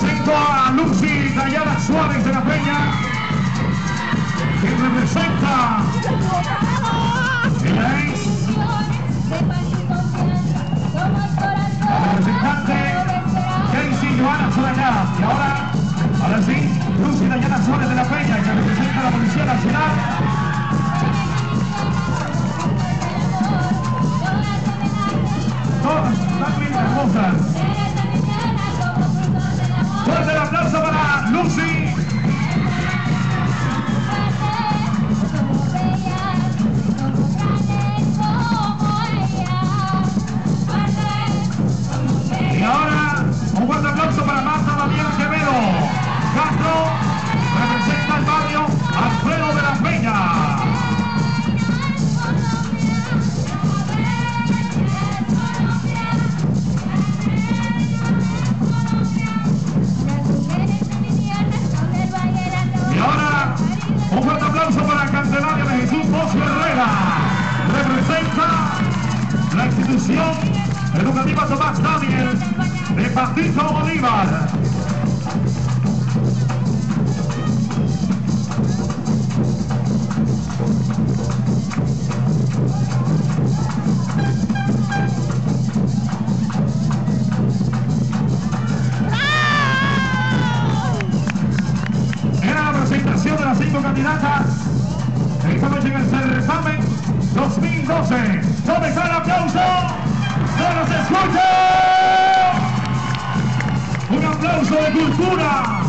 presento a Lucy Dayana Suárez de la Peña, que representa. Ella es la representante Casey Joana Suárez. Herrera representa la institución educativa Tomás Daniel de Partido Bolívar. Era la presentación de las cinco candidatas esta noche en el certamen 2012. ¿Dónde está el aplauso? ¡No nos escucha! Un aplauso de cultura.